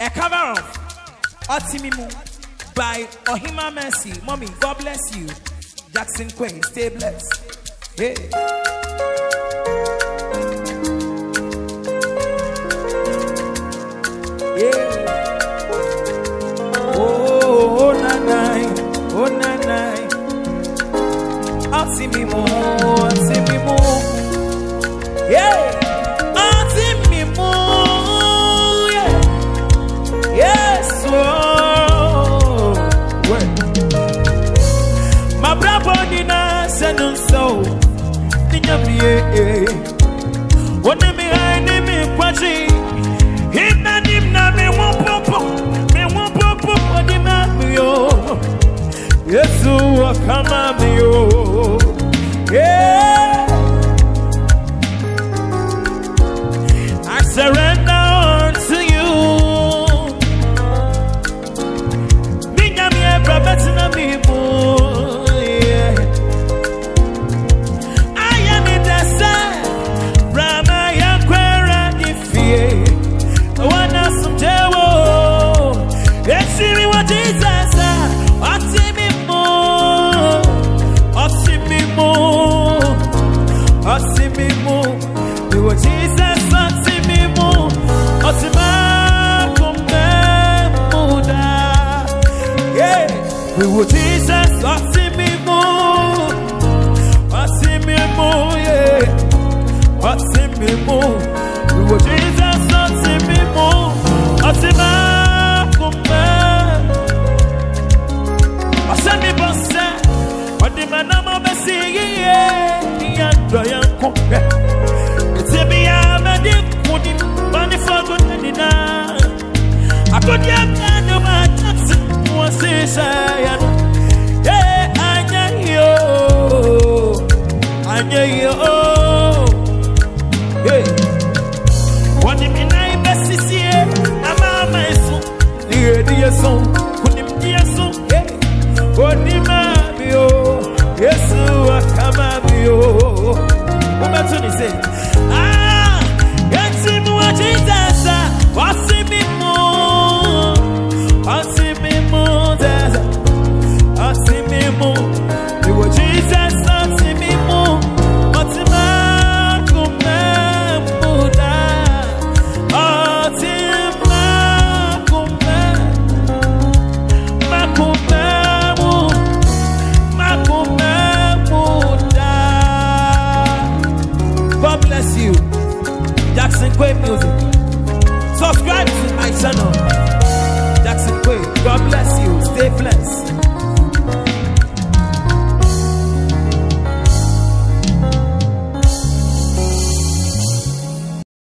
A cover of Ote Memu by Ohemaa Mercy. Mommy, God bless you. Jackson Quaye, stay blessed. Hey. Yeah. Oh, oh, oh, na, na, oh, na, na. Otimimu. Not send us so. Ninya me, one me, I name me, Quachi. Him na him na me, one popo, me, one popo, what him at me, oh. Yes, oh, come on, me, oh. Yeah. Yeah, we will Jesus, oti mi mu, oti mi mu, yeah, oti mi mu. We will Jesus, oti mi mu, oti ma kumbe. Ɔsɛ mi bɔ sɛ, ɔde ma nam ɔbɛsi yie, One in me nine best is here. I'm a mess. Dear, dear son. Bless you. Jackson Quaye Music. Subscribe to my channel.